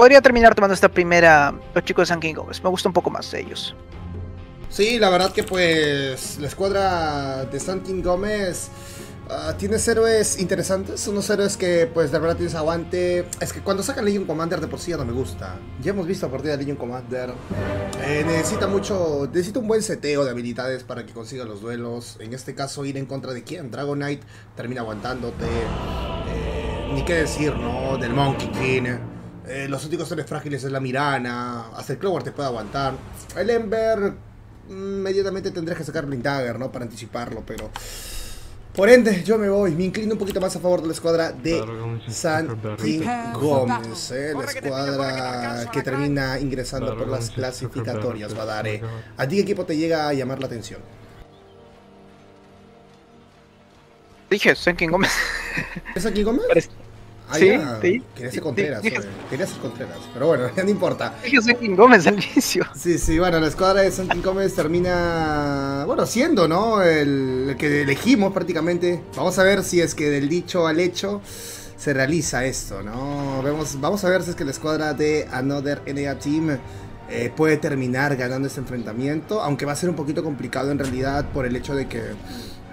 podría terminar tomando esta primera los chicos de San King Gómez. Me gusta un poco más de ellos. Sí, la verdad que pues la escuadra de San King Gómez uh, tiene héroes interesantes, unos héroes que pues de verdad tienes aguante. Es que cuando sacan Legion Commander de por sí ya no me gusta. Ya hemos visto a partir de Legion Commander. Eh, necesita mucho, necesita un buen seteo de habilidades para que consiga los duelos. En este caso ir en contra de quién, Dragon Knight termina aguantándote. Eh, ni qué decir, ¿no? Del Monkey King. Eh, los únicos seres frágiles es la Mirana. Hasta el Clover te puede aguantar. El Ember. Inmediatamente mm, tendrías que sacar Blind Dagger, ¿no? Para anticiparlo, pero. Por ende, yo me voy. Me inclino un poquito más a favor de la escuadra de Santi Gómez. ¿eh? La escuadra que termina ingresando por las clasificatorias, Badare. ¿A ti qué equipo te llega a llamar la atención? Dije, Santi Gómez. ¿Es Santi Gómez? Ah, sí, ya. sí. Quería ser Contreras, oye. quería ser Contreras. Pero bueno, ya no importa. Dije Santi Gómez al inicio. Sí, sí, bueno, la escuadra de Santi Gómez termina, bueno, siendo, ¿no? El, el que elegimos prácticamente. Vamos a ver si es que del dicho al hecho se realiza esto, ¿no? Vemos, vamos a ver si es que la escuadra de Another NA Team eh, puede terminar ganando este enfrentamiento, aunque va a ser un poquito complicado en realidad por el hecho de que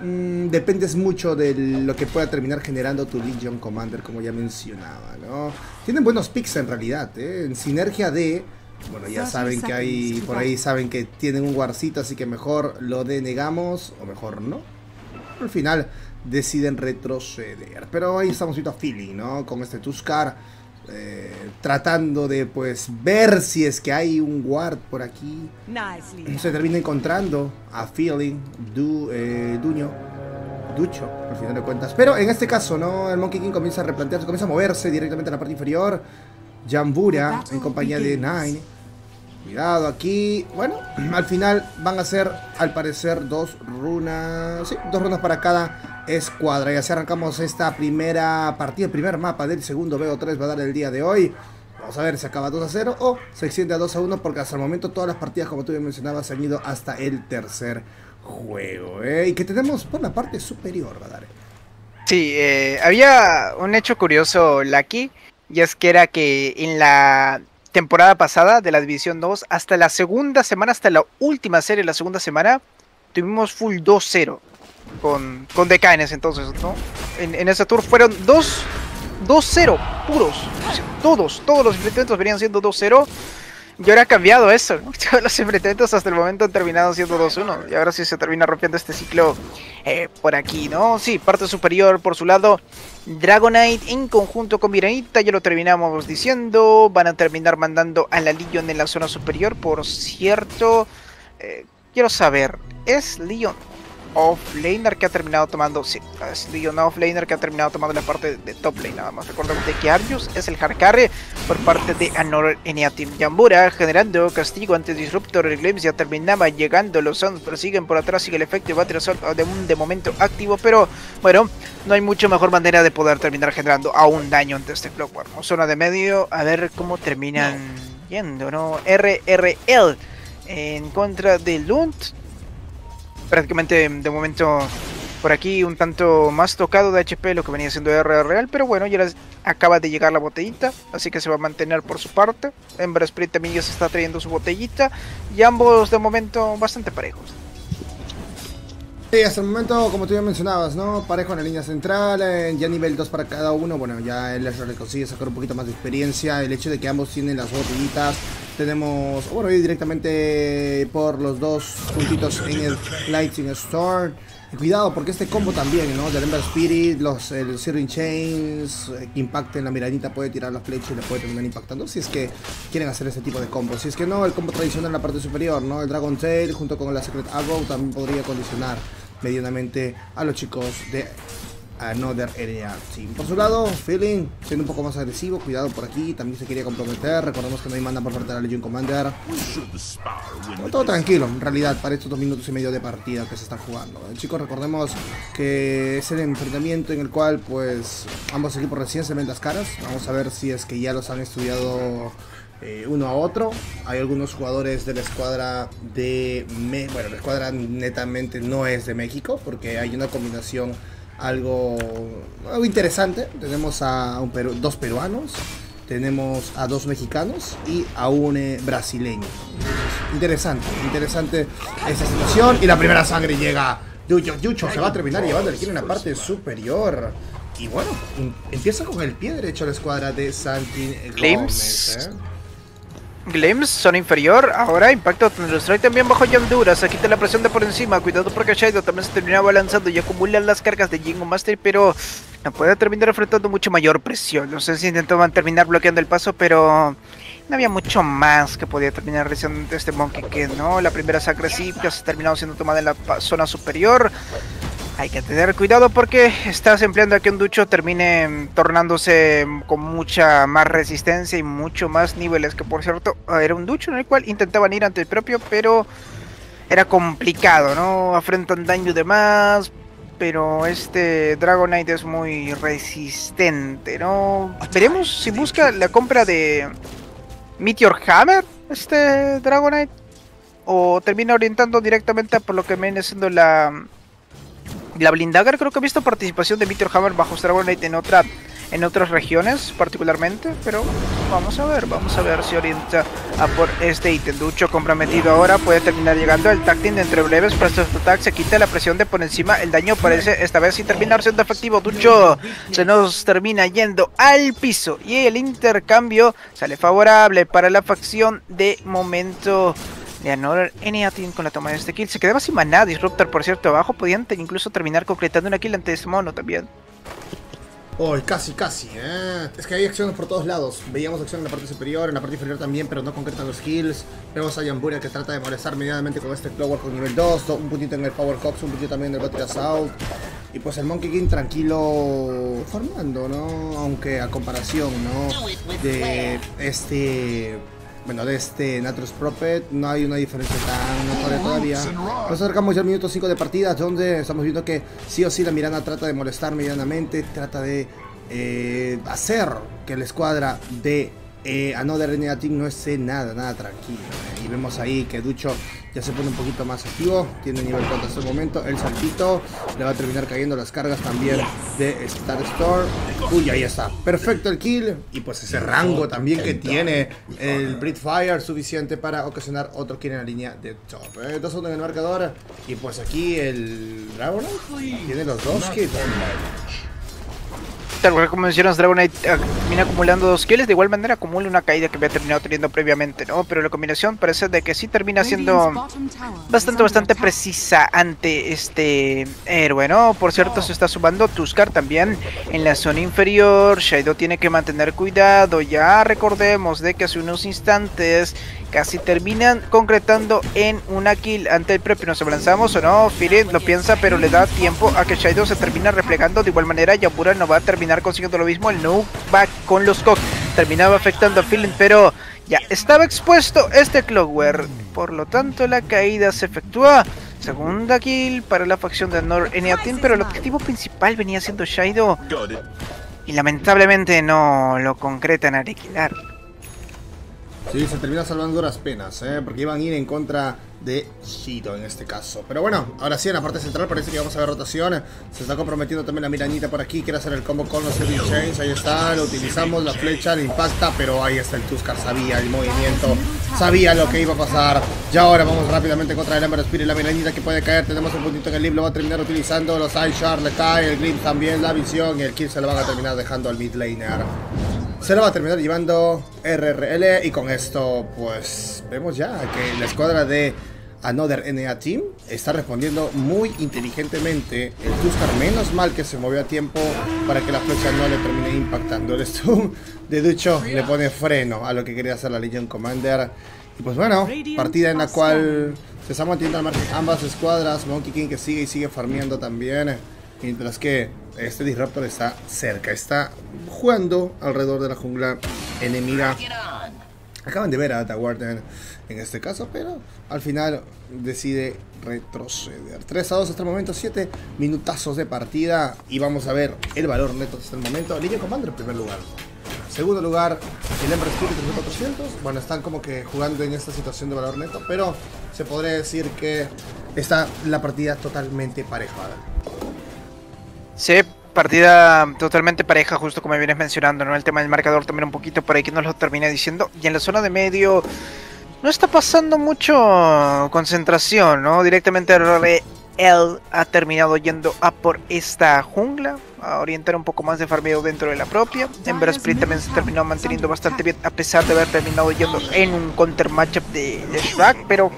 mm, dependes mucho de lo que pueda terminar generando tu Legion Commander, como ya mencionaba, ¿no? Tienen buenos picks en realidad, ¿eh? En sinergia de... Bueno, ya saben que hay, por ahí saben que tienen un guarcito, así que mejor lo denegamos o mejor no. Al final deciden retroceder. Pero ahí estamos viendo a Philly, ¿no? Con este Tuskar. Eh, tratando de pues ver si es que hay un guard por aquí. Se termina encontrando a Feeling, du, eh, Duño, Ducho, al final de cuentas. Pero en este caso, ¿no? El Monkey King comienza a replantearse, comienza a moverse directamente a la parte inferior. Jambura en compañía de Nine. Cuidado aquí. Bueno, al final van a ser, al parecer, dos runas. Sí, dos runas para cada escuadra. Y así arrancamos esta primera partida, el primer mapa del segundo BO3 va a dar el día de hoy. Vamos a ver si acaba 2 a 0 o se extiende a 2 a 1 porque hasta el momento todas las partidas, como tú bien mencionabas, han ido hasta el tercer juego. ¿eh? Y que tenemos por la parte superior, Badare. Sí, eh, había un hecho curioso, Lucky, y es que era que en la temporada pasada de la División 2, hasta la segunda semana, hasta la última serie, la segunda semana, tuvimos full 2-0 con, con entonces, ¿no? En, en ese tour fueron 2 2-0 puros. Todos, todos los enfrentamientos venían siendo 2-0. Y ahora ha cambiado eso, ¿no? Los enfrentamientos hasta el momento han terminado siendo 2-1. Y ahora sí se termina rompiendo este ciclo eh, por aquí, ¿no? Sí, parte superior por su lado. Dragonite en conjunto con Miranita, ya lo terminamos diciendo. Van a terminar mandando a la Legion en la zona superior. Por cierto, eh, quiero saber, ¿es Legion offlaner que ha terminado tomando, sí, es Legion offlaner que ha terminado tomando la parte de, top lane nada más. Recordemos de que Arius es el hard carry por parte de Anor NA Team Yambura, generando castigo ante Disruptor. El Glimpse ya terminaba llegando, los Suns persiguen por atrás, sigue el efecto Battery Assault de, un, de momento activo, pero bueno, no hay mucha mejor manera de poder terminar generando aún daño ante este Clockwork. Zona de medio, a ver cómo terminan yendo, ¿no? RRL en contra de Lund prácticamente de momento por aquí un tanto más tocado de HP lo que venía siendo R real, pero bueno, ya les acaba de llegar la botellita, así que se va a mantener por su parte. Ember Spirit también ya se está trayendo su botellita y ambos de momento bastante parejos. Sí, hasta el momento, como tú ya mencionabas, ¿no? Parejo en la línea central, eh, ya nivel 2 para cada uno. Bueno, ya el le consigue sacar un poquito más de experiencia. El hecho de que ambos tienen las botellitas. Tenemos, bueno, ir directamente por los dos puntitos en el Lightning Storm. Cuidado, porque este combo también, ¿no? Del Ember Spirit, los, el Searing Chains, eh, impacten la miradita, puede tirar la flecha y le puede terminar impactando. Si es que quieren hacer ese tipo de combos. Si es que no, el combo tradicional en la parte superior, ¿no? El Dragon Tail junto con la Secret Arrow también podría condicionar medianamente a los chicos de Another Area Team. Por su lado, Feeling siendo un poco más agresivo, cuidado por aquí, también se quería comprometer. Recordemos que no hay manda por parte de la Legion Commander. Todo tranquilo, en realidad, para estos dos minutos y medio de partida que se están jugando. Eh, chicos, recordemos que es el enfrentamiento en el cual, pues, ambos equipos recién se ven las caras. Vamos a ver si es que ya los han estudiado eh, uno a otro. Hay algunos jugadores de la escuadra de... Me bueno, la escuadra netamente no es de México porque hay una combinación algo, algo interesante. Tenemos a un peru dos peruanos tenemos a dos mexicanos y a un eh, brasileño. Interesante, interesante esta situación. Y la primera sangre llega. Yucho, Yucho se va a terminar llevando el kill en la parte superior. Y bueno, em- empieza con el pie derecho la escuadra de Santi Gómez. ¿eh? Glimpse, zona inferior. Ahora impacto Thunderstrike también bajo Yamdura. Se quita la presión de por encima. Cuidado porque Shaido también se termina balanzando y acumulan las cargas de Jingo Master. Pero no puede terminar enfrentando mucho mayor presión. No sé si intentaban terminar bloqueando el paso, pero no había mucho más que podía terminar realizando este Monkey Kid, ¿no? La primera sacra sí que se terminado siendo tomada en la zona superior. Hay que tener cuidado porque estás empleando a que un ducho termine tornándose con mucha más resistencia y mucho más niveles. Que por cierto, era un ducho en el cual intentaban ir ante el propio, pero era complicado, ¿no? Afrentan daño de más. Pero este Dragonite es muy resistente, ¿no? Veremos si busca la compra de Meteor Hammer, este Dragonite. O termina orientando directamente a por lo que viene siendo la la Blindagar creo que he visto participación de Meteor Hammer bajo Dragonite en en otras regiones particularmente, pero vamos a ver, vamos a ver si orienta a por este ítem. Ducho comprometido ahora puede terminar llegando el tacting de entre breves para este attack se quita la presión de por encima, el daño parece esta vez sin terminar siendo efectivo. Ducho se nos termina yendo al piso y el intercambio sale favorable para la facción de momento de Another Team con la toma de este kill. Se quedaba sin maná, Disruptor por cierto abajo. Podían incluso terminar concretando una kill ante este mono también. Uy, casi, casi, ¿eh? Es que hay acciones por todos lados. Veíamos acción en la parte superior, en la parte inferior también, pero no concretan los kills. Vemos a Yamburia que trata de molestar medianamente con este Clover con nivel 2. do- Un puntito en el Power Cox, un puntito también en el Battle Assault. Y pues el Monkey King tranquilo farmando, ¿no? Aunque a comparación, ¿no? De este... Bueno, de este Natrus Prophet no hay una diferencia tan notoria todavía. Nos acercamos ya al minuto 5 de partida, donde estamos viendo que sí o sí la Mirana trata de molestar medianamente, trata de eh, hacer que la escuadra de eh, Another NA Team no esté nada, nada tranquilo. eh. Y vemos ahí que Ducho ya se pone un poquito más activo, tiene nivel 4 hasta el momento, el saltito, le va a terminar cayendo las cargas también de Star Store. Uy, ahí está, perfecto el kill. Y pues ese rango también que tiene el Fire suficiente para ocasionar otro kill en la línea de top. Eh, 2 en el marcador. Y pues aquí el Dragonite tiene los dos kills. Como mencionas, Dragonite ah, termina acumulando dos kills. De igual manera acumula una caída que había terminado teniendo previamente, ¿no? Pero la combinación parece de que sí termina siendo bastante, bastante precisa ante este héroe, ¿no? Por cierto, se está sumando Tuskar también en la zona inferior. Shaido tiene que mantener cuidado. Ya recordemos de que hace unos instantes casi terminan concretando en una kill ante el propio. ¿Nos avanzamos o no? Firen lo piensa, pero le da tiempo a que Shaido se termina replegando. De igual manera, Yapura no va a terminar consiguiendo lo mismo. El no va con los cock. Terminaba afectando a Filen, pero ya estaba expuesto este Clockwork. Por lo tanto, la caída se efectúa. Segunda kill para la facción de Nor Team, pero el objetivo principal venía siendo Shaido. Y lamentablemente no lo concretan a aniquilar. Sí, se termina salvando duras penas, ¿eh? porque iban a ir en contra de Shido en este caso. Pero bueno, ahora sí, en la parte central parece que vamos a ver rotación. Se está comprometiendo también la Miranita por aquí. Quiere hacer el combo con los Heavy Chains. Ahí está, lo utilizamos, la flecha le impacta, pero ahí está el Tuskar. Sabía el movimiento, sabía lo que iba a pasar. Y ahora vamos rápidamente contra el Ember Spirit. La Miranita que puede caer. Tenemos un puntito en el lip, lo va a terminar utilizando. Los Ice Shard le cae, el Glim también, la visión. Y el kill se lo van a terminar dejando al mid laner. Se lo va a terminar llevando RRL y con esto pues vemos ya que la escuadra de Another NA Team está respondiendo muy inteligentemente. El Tuskar menos mal que se movió a tiempo para que la flecha no le termine impactando. El stun de Ducho le pone freno a lo que quería hacer la Legion Commander. Y pues bueno, partida en la cual se están manteniendo al ambas escuadras. Monkey King que sigue y sigue farmeando también. Mientras que este Disruptor está cerca, está jugando alrededor de la jungla enemiga. Acaban de ver a Data Warden en este caso, pero al final decide retroceder. 3 a 2 hasta el momento, 7 minutazos de partida y vamos a ver el valor neto hasta el momento. Legion Commander en primer lugar. Segundo lugar, el Ember Spirit 3400. Bueno, están como que jugando en esta situación de valor neto, pero se podría decir que está la partida totalmente parejada. Sí, partida totalmente pareja, justo como vienes mencionando, ¿no? El tema del marcador también un poquito por ahí que nos lo termina diciendo. Y en la zona de medio no está pasando mucho concentración, ¿no? Directamente él ha terminado yendo a por esta jungla, a orientar un poco más de farmeo dentro de la propia. Ember Split también se terminó manteniendo bastante bien, a pesar de haber terminado yendo en un counter matchup de, de Shrek, pero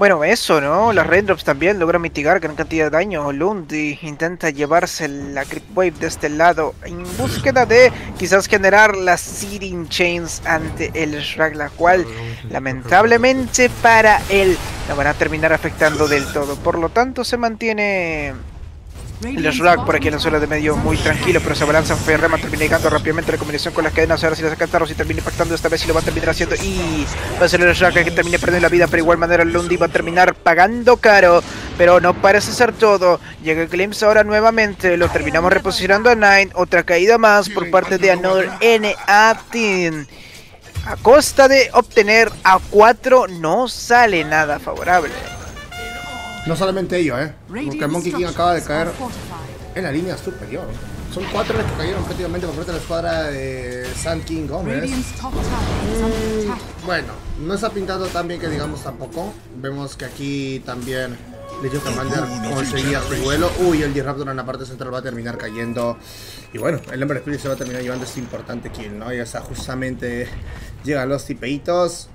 bueno, eso, ¿no? Las raindrops también logran mitigar gran cantidad de daño. Lundi intenta llevarse la Creep Wave de este lado en búsqueda de quizás generar las Seeding Chains ante el Shrek, la cual lamentablemente para él la van a terminar afectando del todo. Por lo tanto, se mantiene el Shrug por aquí en la zona de medio muy tranquilo, pero se abalanza Ferrema, termina llegando rápidamente la combinación con las cadenas, ahora si la saca Tarros y termina impactando esta vez y lo va a terminar haciendo y va a ser el Shrug que termine perdiendo la vida, pero igual manera Lundi va a terminar pagando caro, pero no parece ser todo, llega Glimpse ahora nuevamente, lo terminamos reposicionando a Nine, otra caída más por parte de Another NA Team. A costa de obtener a 4 no sale nada favorable. No solamente ello, ¿eh? Porque el Monkey King acaba de caer en la línea superior. Son cuatro los que cayeron prácticamente por parte de la escuadra de Sun King Gómez. Mm, bueno, no está pintado tan bien que digamos tampoco. Vemos que aquí también Legion Commander conseguía su vuelo. Uy, el Disruptor en la parte central va a terminar cayendo. Y bueno, el Ember Spirit se va a terminar llevando este importante kill, ¿no? Ya está justamente llegan los tipeitos.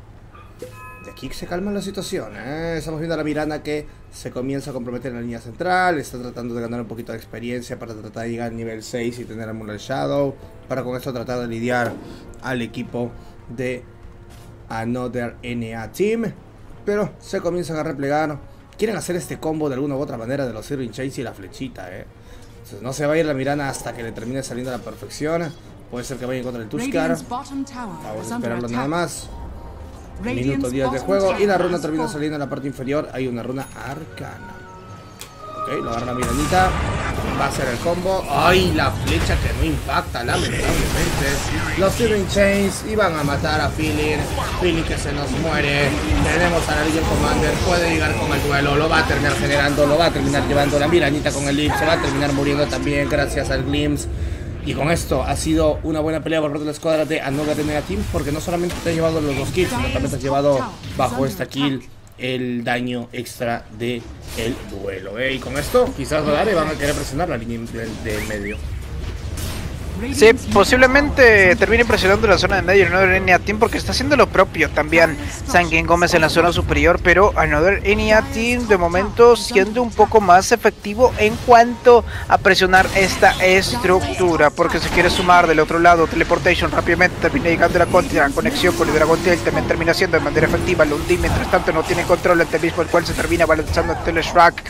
Aquí se calma la situación, ¿eh? Estamos viendo a la Miranda que se comienza a comprometer en la línea central, está tratando de ganar un poquito de experiencia para tratar de llegar al nivel 6 y tener a Muller Shadow, para con esto tratar de lidiar al equipo de Another NA Team, pero se comienzan a replegar, quieren hacer este combo de alguna u otra manera de los Zero Chains y la flechita, ¿eh? Entonces, no se va a ir la Mirana hasta que le termine saliendo a la perfección, puede ser que vaya en contra del Tuskar, vamos a esperarlo nada más. Minuto 10 de juego y la runa termina saliendo en la parte inferior. Hay una runa arcana. Ok, lo agarra miranita. Va a ser el combo. ¡Ay! La flecha que no impacta, lamentablemente. Los Seven Chains iban a matar a Feeling. Feeling que se nos muere. Tenemos a la Legion Commander. Puede llegar con el duelo. Lo va a terminar generando. Lo va a terminar llevando la miranita con el Leap. Se va a terminar muriendo también gracias al Glimpse. Y con esto ha sido una buena pelea por parte de la escuadra de Anoga Mega Team porque no solamente te has llevado los dos kills, sino también te has llevado bajo esta kill el daño extra de el duelo. ¿eh? Y con esto quizás y van a querer presionar la línea de medio. Sí, posiblemente termine presionando la zona de medio Another NA Team porque está haciendo lo propio también. Sanguin Gómez en la zona superior, pero Another NA Team de momento siendo un poco más efectivo en cuanto a presionar esta estructura, porque se quiere sumar del otro lado, Teleportation rápidamente termina llegando la, conexión con el Dragon Tail, también termina siendo de manera efectiva, Lundi mientras tanto no tiene control ante mismo, el cual se termina balanzando ante el Shrek,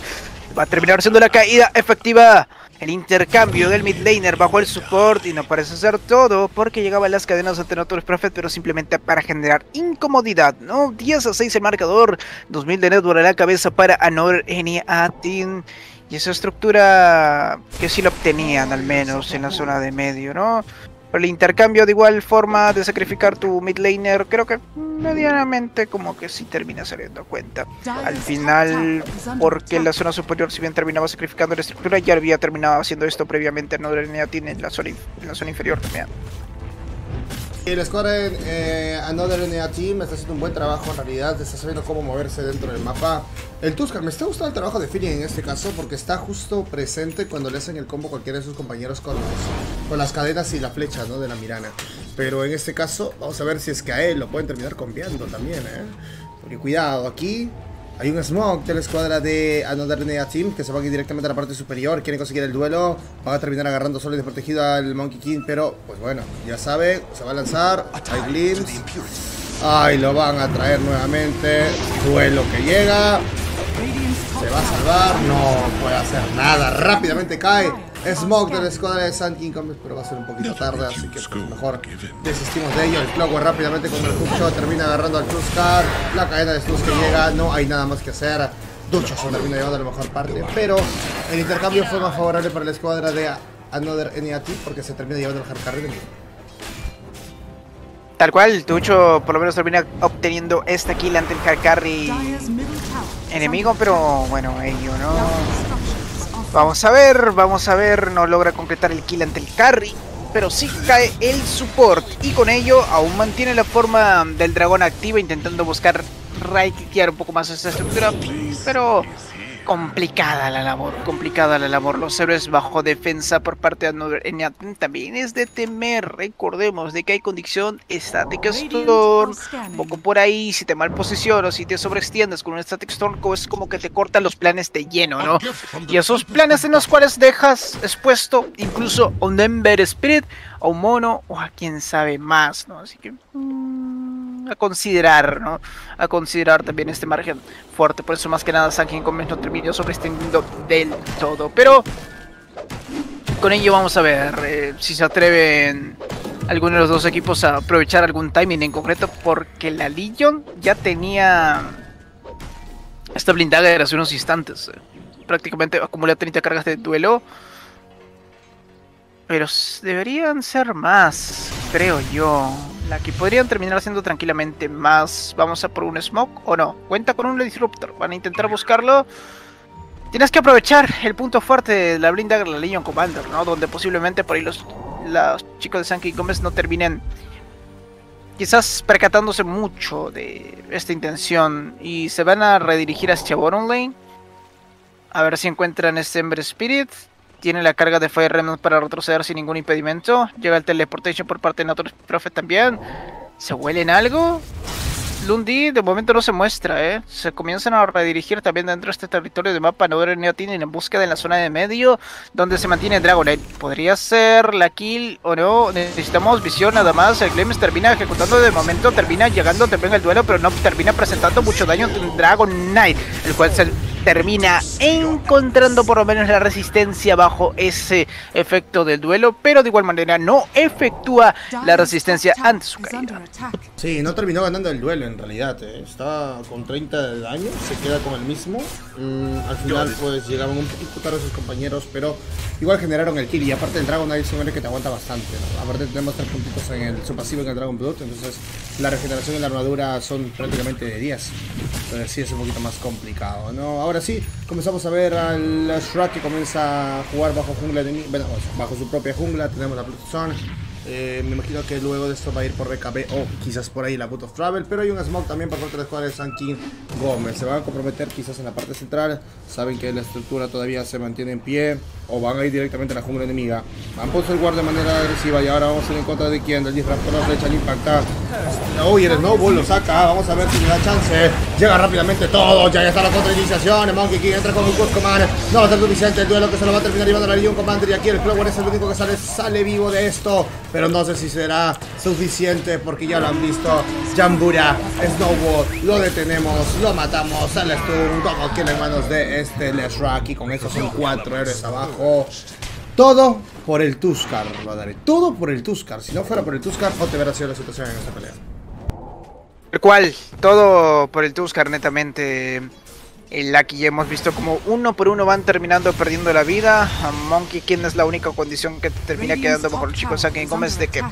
va a terminar siendo la caída efectiva el intercambio del mid laner bajo el support y no parece ser todo porque llegaban las cadenas ante Notorious Prophet pero simplemente para generar incomodidad, ¿no? 10 a 6 el marcador, 2000 de network a la cabeza para Another NA Team y esa estructura que sí lo obtenían al menos en la zona de medio, ¿no? El intercambio de igual forma de sacrificar tu mid laner, creo que medianamente como que sí termina saliendo a cuenta. Al final, porque la zona superior, si bien terminaba sacrificando la estructura, ya había terminado haciendo esto previamente en en la zona, en la zona inferior también. El squad eh, Another NA Team está haciendo un buen trabajo en realidad, está sabiendo cómo moverse dentro del mapa. El Tuskar, me está gustando el trabajo de Feeling en este caso porque está justo presente cuando le hacen el combo a cualquiera de sus compañeros con, las cadenas y la flecha ¿no? de la Mirana. Pero en este caso, vamos a ver si es que a él lo pueden terminar conviando también, ¿eh? Porque cuidado, aquí hay un smoke de la escuadra de Another Nea Team que se va a ir directamente a la parte superior. Quieren conseguir el duelo. Van a terminar agarrando solo y desprotegido al Monkey King. Pero, pues bueno, ya sabe, se va a lanzar. Hay glimpse. Ay, lo van a traer nuevamente. Duelo que llega. Se va a salvar. No puede hacer nada. Rápidamente cae. Smoke de la escuadra de Sun King pero va a ser un poquito tarde, así que pues, mejor desistimos de ello. El Clockware rápidamente con el hookshot termina agarrando al Tuskar. La cadena de Sluz que llega, no hay nada más que hacer. se termina llevando la mejor parte, pero el intercambio fue más favorable para la escuadra de Another NAT porque se termina llevando el hard enemigo. Tal cual, Tucho por lo menos termina obteniendo esta kill ante el hard enemigo, pero bueno, ello, ¿no? Vamos a ver, vamos a ver, no logra concretar el kill ante el carry, pero sí cae el support y con ello aún mantiene la forma del dragón activa intentando buscar right un poco más esta estructura, pero complicada la labor, complicada la labor. Los héroes bajo defensa por parte de también es de temer. Recordemos de que hay condición Static Storm. Un poco por ahí, si te mal posicionas, si te sobreextiendes con un Static Storm, es como que te cortan los planes de lleno, ¿no? Y esos planes en los cuales dejas expuesto incluso a un Ember Spirit, a un mono o a quien sabe más, ¿no? Así que... Mm, a considerar, ¿no? A considerar también este margen fuerte. Por eso más que nada Sankin Gómez no terminó sobreextendiendo del todo. Pero con ello vamos a ver eh, si se atreven algunos de los dos equipos a aprovechar algún timing en concreto. Porque la Legion ya tenía esta blindada hace unos instantes. Prácticamente acumula 30 cargas de duelo. Pero deberían ser más, creo yo. La que podrían terminar haciendo tranquilamente más. Vamos a por un smoke o no. Cuenta con un disruptor. Van a intentar buscarlo. Tienes que aprovechar el punto fuerte de la blinda la Legion Commander, ¿no? Donde posiblemente por ahí los, los chicos de Sankey Gómez no terminen quizás percatándose mucho de esta intención y se van a redirigir hacia bottom lane. A ver si encuentran este Ember Spirit tiene la carga de Fire Remnant para retroceder sin ningún impedimento. Llega el Teleportation por parte de Natural Prophet también. ¿Se huelen algo? Lundi de momento no se muestra, ¿eh? Se comienzan a redirigir también dentro de este territorio de mapa no tienen en búsqueda en la zona de medio, donde se mantiene Dragonite. ¿Podría ser la kill o no? Necesitamos visión nada más. El Glems termina ejecutando de momento, termina llegando, termina el duelo, pero no termina presentando mucho daño en Dragon Knight, el cual se termina encontrando por lo menos la resistencia bajo ese efecto del duelo, pero de igual manera no efectúa la resistencia ante su caída. Sí, no terminó ganando el duelo en realidad, ¿eh? estaba con 30 de daño, se queda con el mismo. Mm, al final pues llegaban un poquito tarde sus compañeros, pero igual generaron el kill y aparte el Dragon es un que te aguanta bastante. Aparte tenemos tres puntitos en el, su pasivo en el Dragon Blood, entonces la regeneración y la armadura son prácticamente de 10. Entonces sí es un poquito más complicado, ¿no? Ahora sí, comenzamos a ver al Shrek que comienza a jugar bajo jungla de bueno, bajo su propia jungla, tenemos la Blood eh, me imagino que luego de esto va a ir por BKB o quizás por ahí la Boot of Travel. Pero hay un smoke también por parte de la de Sankin Gómez. Se van a comprometer quizás en la parte central. Saben que la estructura todavía se mantiene en pie. O van a ir directamente a la jungla enemiga. Han puesto el guard de manera agresiva. Y ahora vamos a ir en contra de quién. Del disruptor flecha al impactar. Uy, el Snowball lo saca. Vamos a ver si le da chance. Llega rápidamente todo. Ya está la contrainiciación. Monkey King entra con un Command. No va a ser suficiente el duelo que se lo va a terminar llevando la Legion Commander. Y aquí el Clover es el único que sale, sale vivo de esto pero no sé si será suficiente porque ya lo han visto. Jambura, Snowball, lo detenemos, lo matamos, al Stun, como quien en manos de este Lesrak y con eso son cuatro héroes abajo. Todo por el Tuskar, daré Todo por el Tuskar. Si no fuera por el Tuskar, no te hubiera sido la situación en esta pelea. El cual, todo por el Tuskar, netamente. El Lucky ya hemos visto como uno por uno van terminando perdiendo la vida. A Monkey King es la única condición que termina quedando bajo los chicos Saki Gómez de que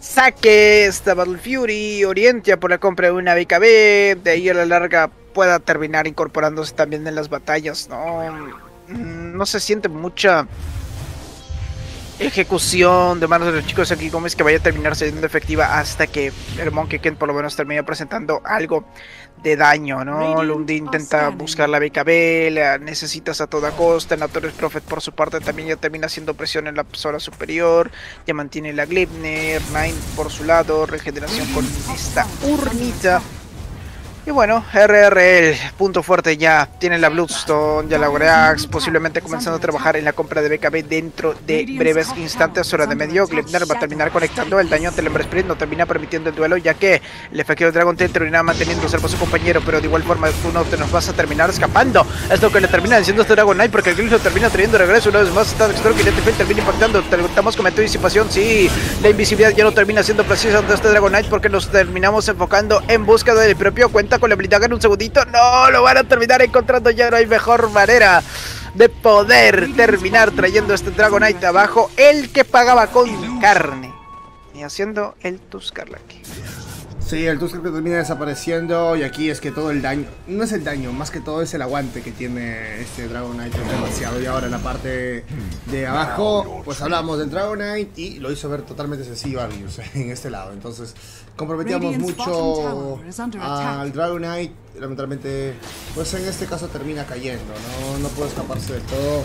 saque esta Battle Fury, oriente por la compra de una BKB, de ahí a la larga pueda terminar incorporándose también en las batallas, ¿no? Mm, no se siente mucha ejecución de manos de los chicos aquí Gómez que vaya a terminar siendo efectiva hasta que el Monkey King por lo menos termine presentando algo de daño, ¿no? Lundi intenta buscar la BKB, la necesitas a toda costa, Notorious Prophet por su parte también ya termina haciendo presión en la zona superior, ya mantiene la Glipner, Nine por su lado, regeneración con esta urnita y bueno, RRL, punto fuerte ya, tiene la Bloodstone, ya la Greax, posiblemente comenzando a trabajar en la compra de BKB dentro de breves instantes, hora de medio. Glepner va a terminar conectando el daño ante el Ember Sprint, no termina permitiendo el duelo, ya que el efectivo Dragon Tail termina manteniendo a su compañero, pero de igual forma tú no te nos vas a terminar escapando. Es lo que le termina diciendo este Dragon Knight, porque el Glitch lo termina trayendo regreso una vez más. Está Dexter que termina impactando. Estamos con disipación, sí, la invisibilidad ya no termina siendo precisa ante este Dragon Knight, porque nos terminamos enfocando en busca del propio con la habilidad en un segundito. No, lo van a terminar encontrando ya. No hay mejor manera de poder terminar trayendo este Dragonite abajo. El que pagaba con carne. Y haciendo el Tuscarlaki. Sí, el Tusker que termina desapareciendo y aquí es que todo el daño, no es el daño, más que todo es el aguante que tiene este Dragonite demasiado. Y ahora en la parte de abajo, pues hablamos del Dragonite y lo hizo ver totalmente sencillo Argus en este lado. Entonces comprometíamos mucho al Dragonite, lamentablemente, pues en este caso termina cayendo, no, no puede escaparse del todo.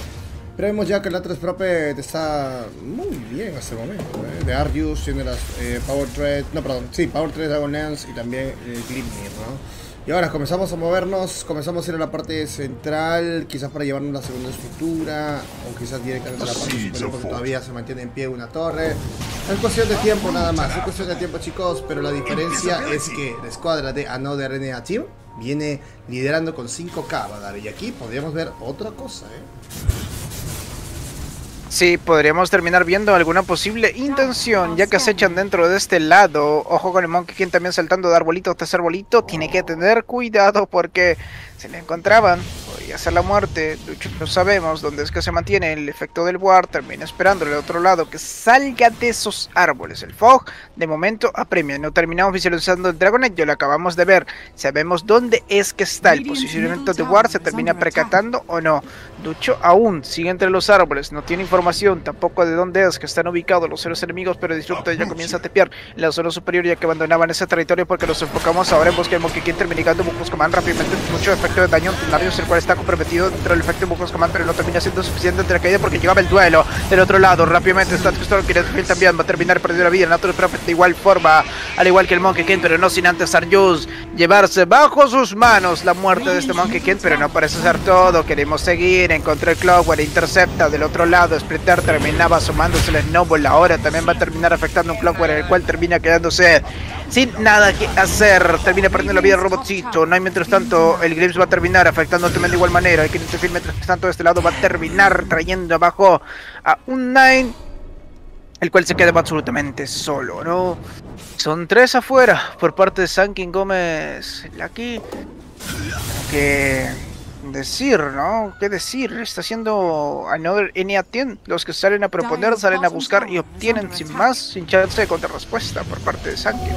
Pero vemos ya que el A3 Prophet está muy bien hasta el momento. ¿eh? De Argus tiene las eh, Power Thread, no, perdón, sí, Power Thread Dragon Lance y también eh, Glimmer, ¿no? Y ahora comenzamos a movernos, comenzamos a ir a la parte central, quizás para llevarnos la segunda estructura, o quizás directamente a la parte superior porque todavía se mantiene en pie una torre. Es cuestión de tiempo nada más, es cuestión de tiempo chicos, pero la diferencia es que la escuadra de Another NA Team viene liderando con 5K, y aquí podríamos ver otra cosa, ¿eh? Sí, podríamos terminar viendo alguna posible intención, ya que se echan dentro de este lado. Ojo con el Monkey quien también saltando de arbolito tras arbolito. Tiene que tener cuidado porque se le encontraban podría ser la muerte. no sabemos dónde es que se mantiene el efecto del War. Termina esperando al otro lado que salga de esos árboles. El Fog de momento apremia. No terminamos visualizando el Dragonet, ya lo acabamos de ver. Sabemos dónde es que está el posicionamiento de War. ¿Se termina percatando o no? Ducho aún sigue entre los árboles. No tiene información tampoco de dónde es que están ubicados los héroes enemigos. Pero Disruptor ya comienza a tepear en la zona superior ya que abandonaban ese territorio porque los enfocamos ahora en Bosque Monkey terminando Command rápidamente. Mucho efecto de daño en el cual está comprometido dentro del efecto Bucos Command, pero no termina siendo suficiente entre la caída porque llegaba el duelo. Del otro lado, rápidamente, Status Storm también va a terminar perdiendo la vida. Natural Prophet de igual forma, al igual que el Monkey King, pero no sin antes Arjus llevarse bajo sus manos la muerte de este Monkey King, pero no parece ser todo. Queremos seguir, encontró el Clockwork, intercepta del otro lado. Splitter terminaba sumándose el Snowball. Ahora también va a terminar afectando un Clockwork, el cual termina quedándose sin nada que hacer. Termina perdiendo la vida el robotcito. Hay mientras tanto, el Grips va a terminar afectando también de igual manera. El 500 mientras tanto de este lado va a terminar trayendo abajo a un Nine. El cual se queda absolutamente solo, ¿no? Son tres afuera por parte de Sankin Gómez. Aquí. Que decir, ¿no? ¿Qué decir? Está haciendo Another Enya 10. Los que salen a proponer, salen a buscar y obtienen sin más, sin chance de contrarrespuesta por parte de Sankin.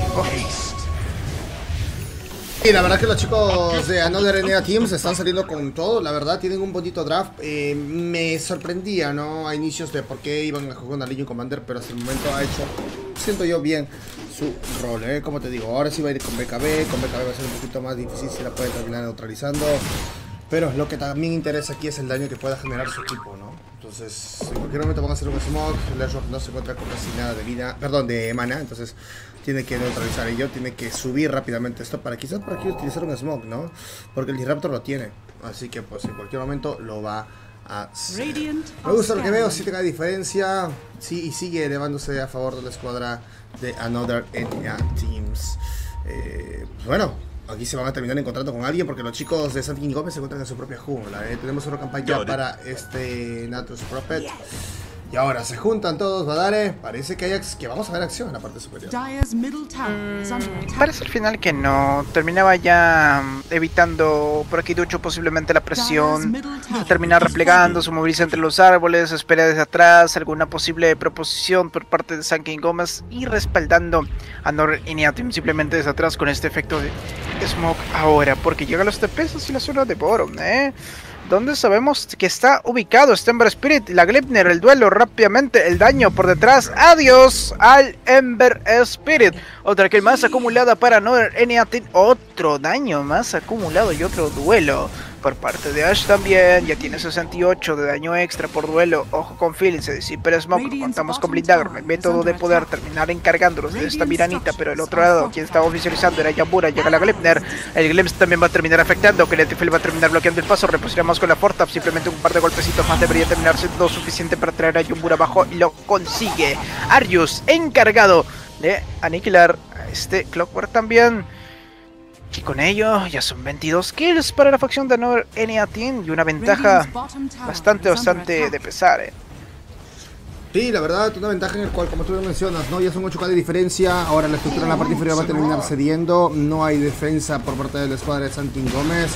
Y la verdad que los chicos de Another NA Teams están saliendo con todo, la verdad tienen un bonito draft. Eh, me sorprendía, ¿no? A inicios de por qué iban a jugar con Legion Commander, pero hasta el momento ha hecho, siento yo bien, su rol, ¿eh? Como te digo, ahora sí va a ir con BKB, con BKB va a ser un poquito más difícil, se la puede terminar neutralizando. Pero lo que también interesa aquí es el daño que pueda generar su equipo, ¿no? Entonces, en cualquier momento van a hacer un smoke, el no se encuentra con casi nada de vida, perdón, de mana, entonces tiene que neutralizar ello, tiene que subir rápidamente esto para quizás para aquí utilizar un smoke, ¿no? Porque el Disruptor lo tiene, así que pues en cualquier momento lo va a hacer. Me gusta lo que veo, si tenga diferencia, sí, y sigue elevándose a favor de la escuadra de Another NA Teams. Eh, pues bueno, aquí se van a terminar encontrando con alguien porque los chicos de Santi Gómez se encuentran en su propia jungla. ¿eh? Tenemos una campaña para este Natus Prophet. Y ahora se juntan todos, Badare. Parece que, hay que vamos a ver acción en la parte superior. Mm, parece al final que no. Terminaba ya mm, evitando por aquí Ducho posiblemente la presión. Terminar replegando, su movilidad entre los árboles, espera desde atrás, alguna posible proposición por parte de Sankin Gómez y respaldando a Nor Iniatim simplemente desde atrás con este efecto de Smoke ahora. Porque llegan los TPs y la zona de Borom, ¿eh? Donde sabemos que está ubicado este Ember Spirit. La Glipner, el duelo rápidamente, el daño por detrás. Adiós al Ember Spirit. Otra que más acumulada para Noder Eniatin. Otro daño más acumulado y otro duelo por parte de Ash también. Ya tiene 68 de daño extra por duelo. Ojo con Phil, se disipa Smoke. Contamos con Blindagger. Método de poder terminar encargándolos de esta miranita. Pero el otro lado, quien estaba visualizando era Yambura. Llega la Glimner. El Glimpse también va a terminar afectando. Que el Phil va a terminar bloqueando el paso. Reposicionamos con la Fortap. Simplemente un par de golpecitos más debería terminar siendo suficiente para traer a Yambura abajo. Y lo consigue. Arius encargado de aniquilar a este Clockwork también. Y con ello ya son 22 kills para la facción de Nor NA Team y una ventaja bastante, bastante de pesar. Eh. Sí, la verdad, una ventaja en el cual, como tú lo mencionas, ¿no? ya son 8k de diferencia. Ahora la estructura en la parte inferior va a terminar cediendo. No hay defensa por parte de la escuadra de Santin Gómez.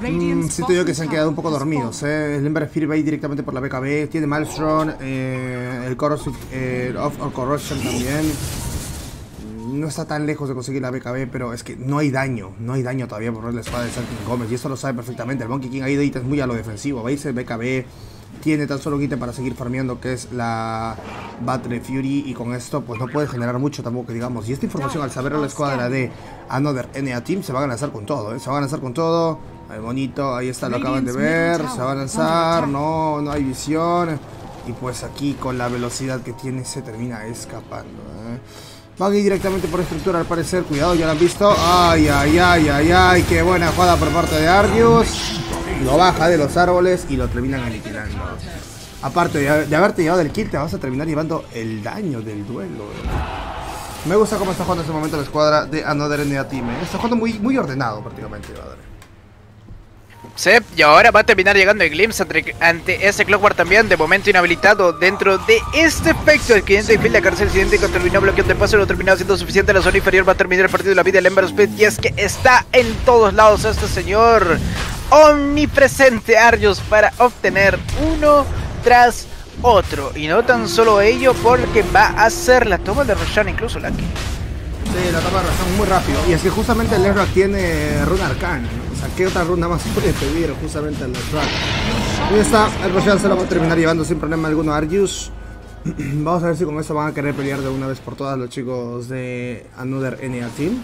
Mm, siento yo que se han quedado un poco dormidos. ¿eh? El Ember Fear va a ir directamente por la BKB. Tiene Maelstrom, eh, el Corrosive, eh, of Corrosion también no está tan lejos de conseguir la BKB, pero es que no hay daño, no hay daño todavía por la espada de Santin Gómez, y esto lo sabe perfectamente. El Monkey King ahí de es muy a lo defensivo, veis el BKB tiene tan solo un ítem para seguir farmeando que es la Battle Fury y con esto pues no puede generar mucho tampoco digamos. Y esta información al saber la escuadra de Another NA Team se va a lanzar con todo ¿eh? se va a lanzar con todo. El bonito ahí está lo acaban de ver se va a lanzar no no hay visión y pues aquí con la velocidad que tiene se termina escapando ¿eh? Van a ir directamente por estructura al parecer. Cuidado, ya lo han visto. Ay, ay, ay, ay, ay. Qué buena jugada por parte de Argius lo baja de los árboles y lo terminan aniquilando. Aparte de, haberte llevado el kill, te vas a terminar llevando el daño del duelo. Me gusta cómo está jugando en este momento la escuadra de Another NA Team. ¿eh? Está jugando muy, muy ordenado prácticamente. Y ahora va a terminar llegando el Glimpse ante, ese Clockwork también, de momento inhabilitado dentro de este efecto. El cliente de la cárcel que terminó bloqueando el paso, lo terminó siendo suficiente. La zona inferior va a terminar el partido de la vida del Ember Speed. Y es que está en todos lados este señor omnipresente Arius para obtener uno tras otro. Y no tan solo ello, porque va a hacer la toma de Roshan, incluso la que. Sí, la toma de Roshan muy rápido. Y es que justamente el tiene runa arcana. O ¿qué otra runa más puede pedir justamente el Lerrock? Ahí está, el Roshan se lo va a terminar llevando sin problema alguno a Argius. Vamos a ver si con eso van a querer pelear de una vez por todas los chicos de Another NA Team.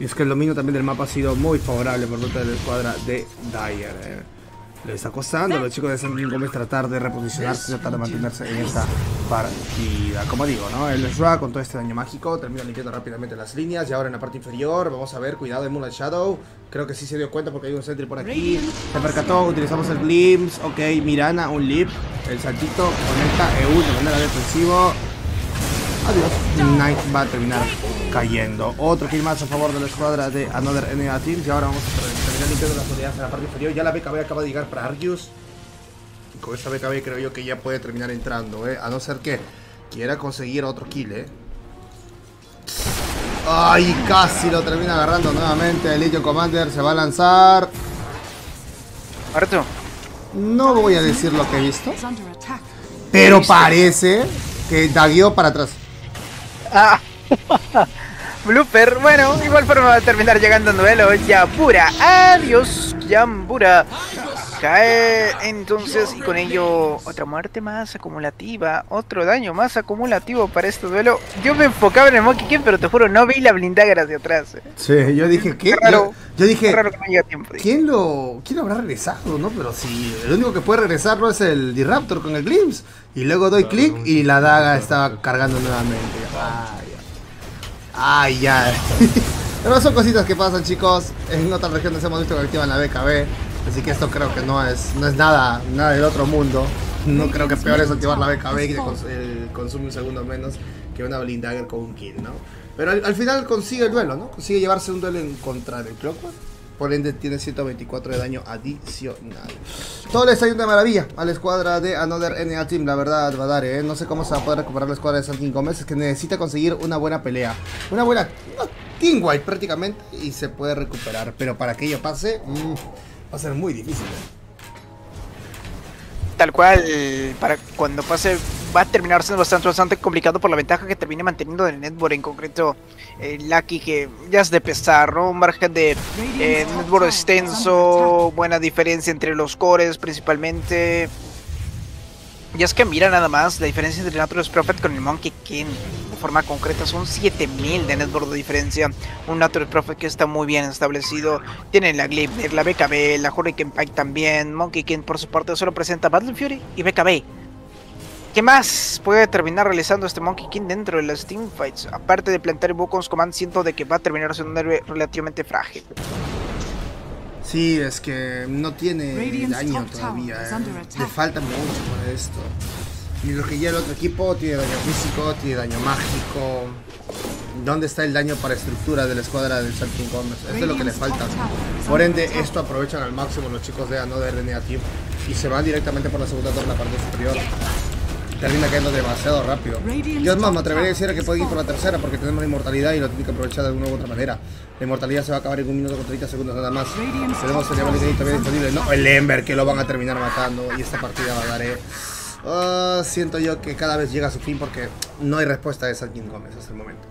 Y es que el dominio también del mapa ha sido muy favorable por parte de la escuadra de Dyer. Eh. Le está costando los chicos de San Gómez tratar de reposicionarse, tratar de mantenerse en esa partida. Como digo, ¿no? El Shra con todo este daño mágico termina limpiando rápidamente las líneas. Y ahora en la parte inferior, vamos a ver, cuidado de Moonlight Shadow. Creo que sí se dio cuenta porque hay un sentry por aquí. Se percató, utilizamos el Glimpse. Ok, Mirana, un Leap. El saltito, conecta EU de manera defensiva. Adiós. Knight va a terminar cayendo. Otro kill más a favor de la escuadra de Another NA Teams. Y ahora vamos a terminar limpiando las unidades en la parte inferior. Ya la BKB acaba de llegar para Argius. Y con esta BKB creo yo que ya puede terminar entrando, ¿eh? A no ser que quiera conseguir otro kill, ¿eh? Ay, casi lo termina agarrando nuevamente. El Legion Commander se va a lanzar. Arto. No voy a decir lo que he visto. Pero parece que dagueó para atrás. Ah. Blooper, bueno, igual forma va a terminar llegando en duelo. Yambura, adiós, Yambura. Cae entonces y con ello otra muerte más acumulativa, otro daño más acumulativo para este duelo. Yo me enfocaba en el Monkey King, pero te juro, no vi la blindagra de atrás. Eh. Sí, yo dije, ¿qué? yo, dije, ¿quién, lo, ¿quién lo habrá regresado? no Pero si el único que puede regresarlo es el D-Raptor con el Glimpse. Y luego doy clic y la daga estaba cargando nuevamente. Ay, ay ya. Pero son cositas que pasan, chicos. En otras regiones hemos visto que activan la BKB. Así que esto creo que no es, no es nada, nada del otro mundo. No creo que peor es activar la BKB y que consume un segundo menos que una Blindagger con un kill, ¿no? Pero al, final consigue el duelo, ¿no? Consigue llevarse un duelo en contra del Clockwork. Por ende tiene 124 de daño adicional. Todo le está yendo de maravilla a la escuadra de Another NA Team, la verdad, Badare. ¿eh? No sé cómo se va a poder recuperar la escuadra de Santin Gómez. Es que necesita conseguir una buena pelea. Una buena Team White prácticamente. Y se puede recuperar. Pero para que ello pase, mm, va a ser muy difícil. ¿eh? Tal cual, para cuando pase va a terminar siendo bastante, bastante complicado por la ventaja que termine manteniendo el netboard, en concreto eh, Lucky, que ya es de pesar, ¿no? Un margen de eh, netboard extenso, buena diferencia entre los cores principalmente. Y es que mira nada más la diferencia entre Natural's Prophet con el Monkey King de forma concreta son 7000 de netboard de diferencia. Un Natural's Prophet que está muy bien establecido. Tiene la Glimmer, la BKB, la Hurricane Pike también. Monkey King por su parte solo presenta Battle Fury y BKB. ¿Qué más puede terminar realizando este Monkey King dentro de las teamfights? Aparte de plantar el Wukong's Command, siento de que va a terminar siendo un héroe relativamente frágil. Sí, es que no tiene daño todavía. Eh. Le falta mucho para esto. Y lo que ya el otro equipo tiene daño físico, tiene daño mágico. ¿Dónde está el daño para estructura de la escuadra del Salting Commerce? Esto es lo que le falta. Por ende, esto aprovechan al máximo los chicos de Another Team y se van directamente por la segunda torre en la parte superior. Termina cayendo demasiado rápido. Yo más me atrevería a decir que puede ir por la tercera porque tenemos la inmortalidad y lo tiene que aprovechar de alguna u otra manera. La inmortalidad se va a acabar en un minuto con 30 segundos nada más. Tenemos el todavía disponible. No, el Ember que lo van a terminar matando. Y esta partida va a dar. Eh. Ah, siento yo que cada vez llega a su fin porque no hay respuesta de King Gómez hasta el momento.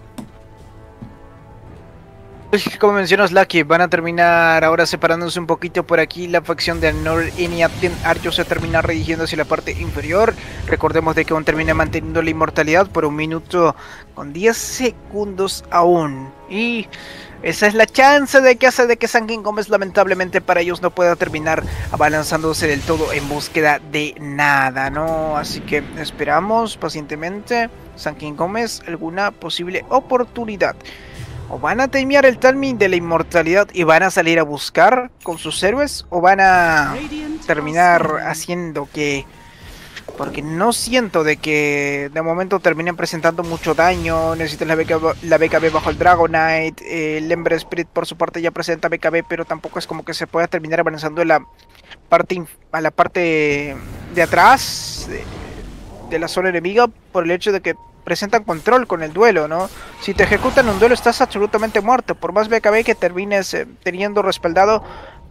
Como mencionas, Lucky, van a terminar ahora separándose un poquito por aquí. La facción de Anor Eniatin Arjo se termina redirigiendo hacia la parte inferior. Recordemos de que aún termina manteniendo la inmortalidad por un minuto con 10 segundos aún. Y esa es la chance de que hace de que San King Gómez lamentablemente para ellos no pueda terminar abalanzándose del todo en búsqueda de nada, ¿no? Así que esperamos pacientemente San King Gómez alguna posible oportunidad. O van a timear el timing de la inmortalidad y van a salir a buscar con sus héroes. O van a terminar haciendo que... Porque no siento de que de momento terminen presentando mucho daño. Necesitan la, la BKB bajo el Dragonite. el Ember Spirit por su parte ya presenta BKB. Pero tampoco es como que se pueda terminar avanzando la parte, a la parte de atrás de, de la zona enemiga. Por el hecho de que presentan control con el duelo, ¿no? Si te ejecutan un duelo estás absolutamente muerto. Por más BKB que termines eh, teniendo respaldado,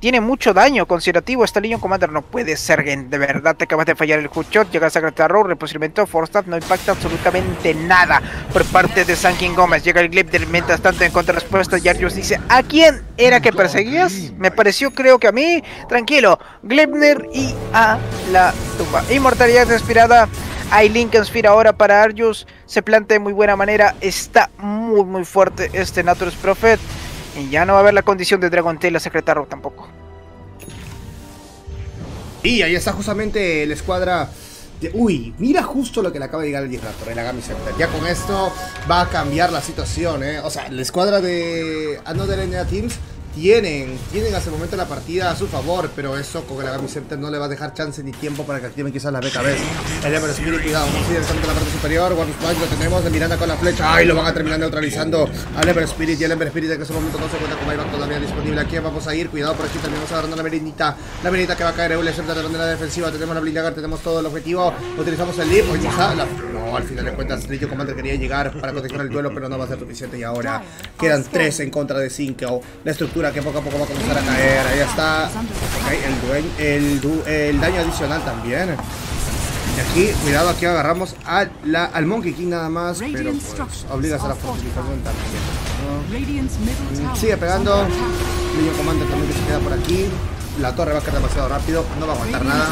tiene mucho daño considerativo. Esta Legion Commander no puede ser, de verdad te acabas de fallar el hookshot, llegas a Great Arrow, reposicionamiento Forstad no impacta absolutamente nada por parte de San King Gómez. Llega el Glip mientras tanto en contrarrespuesta, Jarjus dice, ¿a quién era que perseguías? Me pareció, creo que a mí, tranquilo, Glipner y a la tumba. Inmortalidad inspirada hay Lincoln Sphere ahora para Arjus. Se plantea de muy buena manera. Está muy muy fuerte este Naturus Prophet. Y ya no va a haber la condición de Dragon Tail a Secretario tampoco. Y ahí está justamente la escuadra de... Uy, mira justo lo que le acaba de llegar el Disruptor, el Agami Center. Ya con esto va a cambiar la situación, ¿eh? O sea, la escuadra de Another Enea Teams tienen, tienen hasta el momento la partida a su favor, pero eso con el Agami Center no le va a dejar chance ni tiempo para que activen quizás la BKB. El Ever Spirit, cuidado, vamos a ir en la parte superior, Warriors Punch lo tenemos, de Miranda con la flecha, ay, lo van a terminar neutralizando al Ever Spirit y el Ever Spirit en ese momento no se cuenta con Mayback todavía disponible aquí, vamos a ir, cuidado por aquí, terminamos agarrando la merinita, la merinita que va a caer, Eule Center de la defensiva, tenemos la Blindagar, tenemos todo el objetivo, utilizamos el Leap, no, al final de cuentas, Legion Commander quería llegar para proteger el duelo, pero no va a ser suficiente y ahora quedan 3 en contra de 5, la estructura que poco a poco va a comenzar a caer. Ahí está. el, el, daño adicional también. Y aquí, cuidado, aquí agarramos al, la, al Monkey King nada más. Pero pues obligas a la fortificación también. Sigue pegando. Niño Commander también que se queda por aquí. La torre va a caer demasiado rápido. No va a aguantar nada.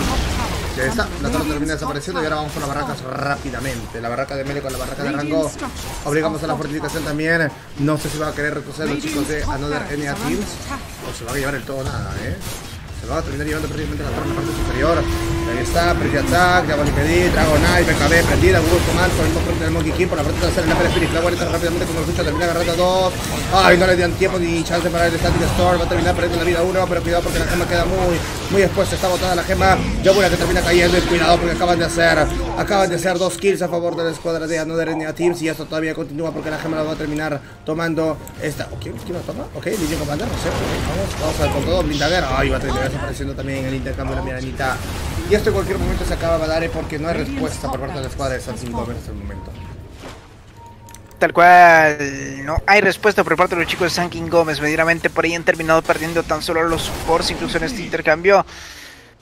Ya está, la torre termina desapareciendo y ahora vamos con las barracas rápidamente. La barraca de melee con la barraca de rango. Obligamos a la fortificación también. No sé si va a querer retroceder los chicos de Another NA Teams. O se va a llevar el todo nada, eh. Se va a terminar llevando prácticamente la torre en la parte superior. Ahí está, Pretty Attack, Dragon Eye, BKB, prendida, Google Command, por el frente del Monkey King, por la parte trasera, el Emperor Spirit, Flower entra rápidamente como lo escucha, termina agarrando a dos. Ay, no le dan tiempo ni chance para el Static Storm, va a terminar perdiendo la vida uno, pero cuidado porque la gema queda muy, muy expuesta, está botada la gema. Yobura que termina cayendo y cuidado porque acaban de hacer, acaban de hacer dos kills a favor de la escuadra de Another Enya Teams y esto todavía continúa porque la gema la va a terminar tomando esta. ¿Quién, quién la toma? Ok, Legion Commander, no sé, vamos, vamos a ver con todo, Blindaguer. Ay, va a terminar desapareciendo también en el intercambio de la miranita. Y esto en cualquier momento se acaba Badare porque no hay respuesta por parte de la escuadra de San Simón en este momento. Tal cual, no hay respuesta por parte de los chicos de San King Gómez. Medianamente por ahí han terminado perdiendo tan solo los supports, incluso en este intercambio.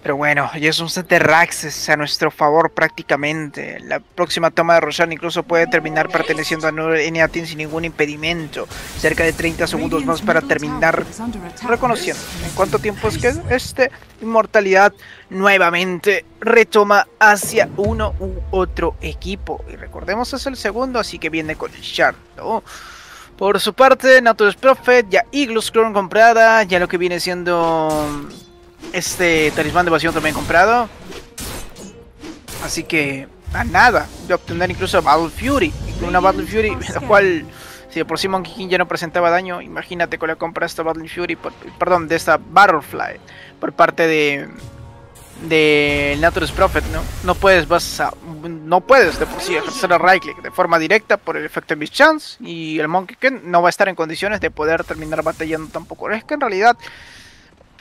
Pero bueno, ya es un set de Raxes a nuestro favor prácticamente. La próxima toma de Roshan incluso puede terminar perteneciendo a Neatin sin ningún impedimento. Cerca de 30 segundos más para terminar reconociendo. ¿En cuánto tiempo es que este inmortalidad nuevamente retoma hacia uno u otro equipo? Y recordemos es el segundo, así que viene con el Shard, Por su parte, Naturus Prophet, ya Iglus Crown comprada, ya lo que viene siendo este talismán de evasión también comprado. Así que a nada de obtener incluso Battle Fury. Una Battle Fury, la cual, si de por sí Monkey King ya no presentaba daño, imagínate con la compra de esta Battle Fury, perdón, de esta Battlefly por parte de de Naturus Prophet, ¿no? No puedes, vas a, no puedes de por sí ejercer el right click de forma directa por el efecto de Chance y el Monkey King no va a estar en condiciones de poder terminar batallando tampoco. Es que en realidad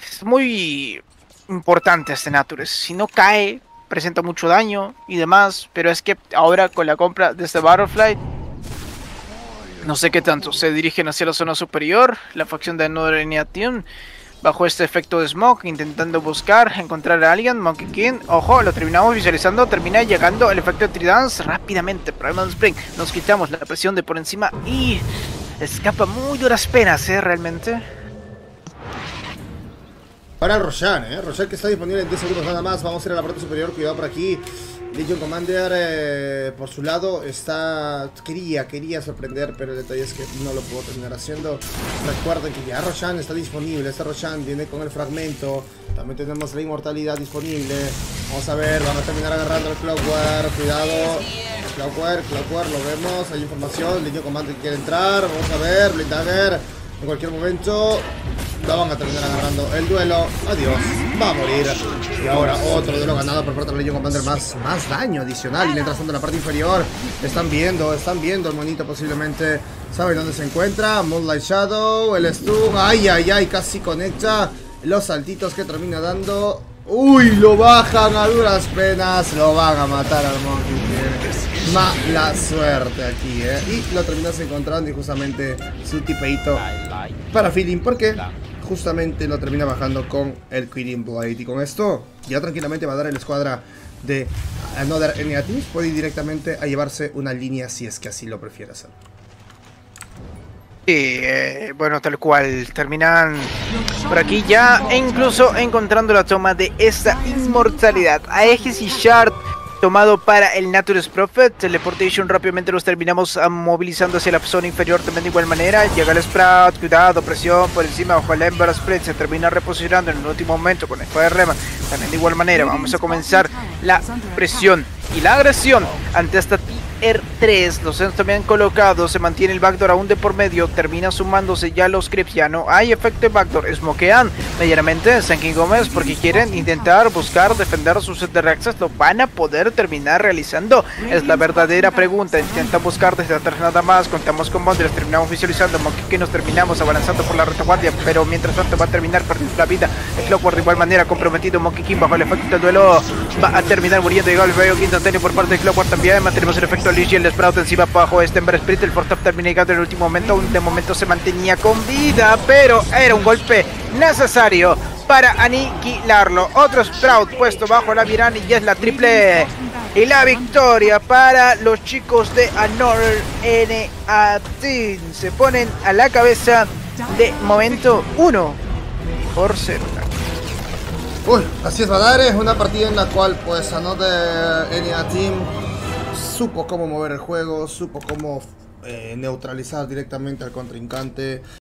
es muy importante este Naturus. Si no cae, presenta mucho daño y demás. Pero es que ahora con la compra de este Butterfly, no sé qué tanto. Se dirigen hacia la zona superior. La facción de Northern Team bajo este efecto de smoke, intentando buscar, encontrar a alguien. Monkey King, ojo, lo terminamos visualizando. Termina llegando el efecto de Tridance rápidamente. Primal Spring, nos quitamos la presión de por encima y escapa muy duras penas, ¿eh? Realmente. Para Roshan, ¿eh? Roshan que está disponible en 10 segundos nada más. Vamos a ir a la parte superior. Cuidado por aquí. Legion Commander, eh, por su lado, está. Quería, quería sorprender, pero el detalle es que no lo puedo terminar haciendo. Recuerden que ya Roshan está disponible. Este Roshan viene con el fragmento. También tenemos la inmortalidad disponible. Vamos a ver, van a terminar agarrando el Clockwork. Cuidado. Clockwork, Clockwork, lo vemos. Hay información. Legion Commander quiere entrar. Vamos a ver, Blindagger. En cualquier momento lo van a terminar agarrando el duelo. Adiós. Va a morir. Y ahora otro duelo ganado por parte de Legion Commander. Más, más daño adicional. Y mientras tanto en la parte inferior. Están viendo, están viendo el monito posiblemente. ¿Saben dónde se encuentra? Moonlight Shadow. El stun. Ay, ay, ay. Casi conecta. Los saltitos que termina dando. Uy, lo bajan a duras penas. Lo van a matar al Monkey. Mala suerte aquí, ¿eh? Y lo terminas encontrando y justamente su tipeito para feeling. Porque justamente lo termina bajando con el Queen Blade. Y con esto ya tranquilamente va a dar el escuadra de Another Enemy. Puede ir directamente a llevarse una línea si es que así lo prefiere hacer. Sí, eh, bueno, tal cual. Terminan por aquí ya, e incluso encontrando la toma de esta inmortalidad. Aegis y Shard tomado para el Naturus Prophet. Teleportation rápidamente los terminamos movilizando hacia la zona inferior también de igual manera. Llega el Sprout, cuidado, presión por encima bajo el Ember Split. Se termina reposicionando en el último momento con el Fire Rema. También de igual manera vamos a comenzar la presión y la agresión ante esta R3, los Sens también colocados, se mantiene el backdoor aún de por medio, termina sumándose ya los creeps, ya no hay efecto de backdoor, smokean medianamente Sankin Gómez porque quieren intentar buscar defender sus set de Rexas, lo van a poder terminar realizando, es la verdadera pregunta, intentan buscar desde atrás nada más, contamos con Bondres, terminamos visualizando, Monkey que nos terminamos avanzando por la retaguardia, pero mientras tanto va a terminar perdiendo la vida, el Clockwork de igual manera comprometido, Monkey King bajo el efecto del duelo va a terminar muriendo, igual el veo instantáneo por parte de Clockwork también, mantenemos el efecto Lich y el Sprout encima bajo este Ember Spirit. El Fortop termina llegando en el último momento. De momento se mantenía con vida, pero era un golpe necesario para aniquilarlo. Otro Sprout puesto bajo la Virani y es la triple. Y la victoria para los chicos de Anor N.A.T. Se ponen a la cabeza de momento 1 por 0. Uy, así es, Badares, una partida en la cual pues Another NA Team supo cómo mover el juego, supo cómo eh, neutralizar directamente al contrincante.